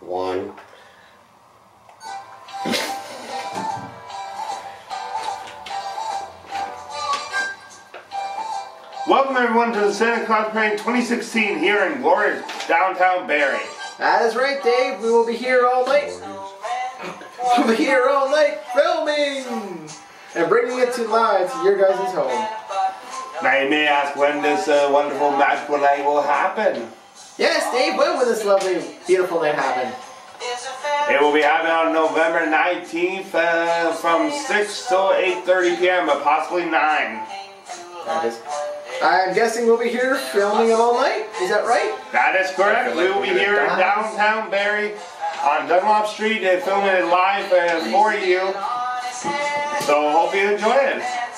One. Welcome everyone to the Santa Claus Parade 2016 here in glorious downtown Barrie. That is right, Dave. We will be here all night. We'll be here all night filming and bringing it to live to your guys' home. Now you may ask when this uh, wonderful magical night will happen. Yes, Dave. When will this lovely, beautiful night happen? It will be happening on November 19th uh, from 6 till 8.30 p.m. but possibly 9. That is. I'm guessing we'll be here filming it all night. Is that right? That is correct. We will be here in downtown Barrie on Dunlop Street and filming it live uh, for you. So hope you enjoy it.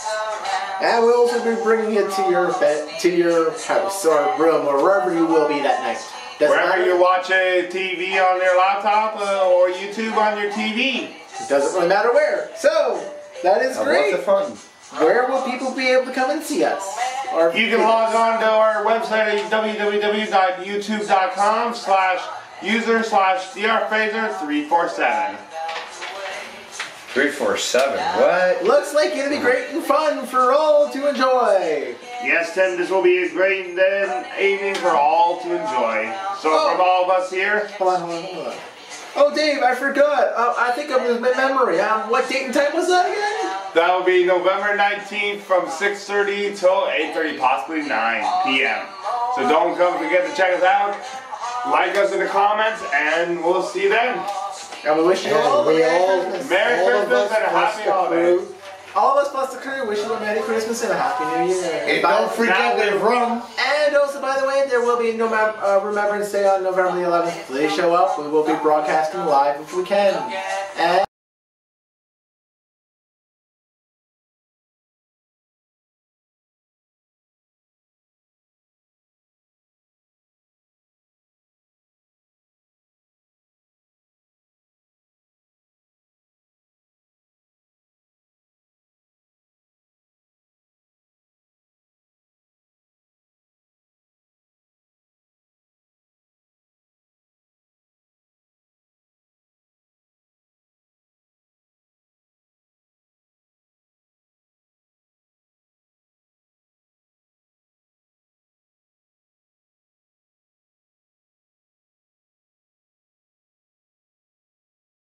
And we'll also be bringing it to your bed, to your house or room or wherever you will be that night. Doesn't Wherever matter. you're watching TV on your laptop uh, or YouTube on your TV. It doesn't really matter where. So that is Now, great. Lots of fun. Where will people be able to come and see us? Or You can log on to our website at www.youtube.com slash user slash drphaser347. Three, four, seven. What? Looks like it'll be great and fun for all to enjoy. Yes, Tim, this will be a great uh, evening for all to enjoy. So Oh. from all of us here, Hold on, hold on, hold on. Oh, Dave, I forgot. Uh, I think I lose my memory. Um, what date and time was that again? that will be November 19th from 6.30 till 8.30, possibly 9 p.m. So don't come forget to check us out. Like us in the comments, and we'll see you then. And we wish you all And a we Merry all, Christmas. Merry all of Christmas us and a plus happy the holidays. crew. All of us plus the crew wish you a Merry Christmas and a Happy New Year. And don't forget Now the we- rum. And also, by the way, there will be no mem- uh, Remembrance Day on November the 11th. Please show up. We will be broadcasting live if we can. And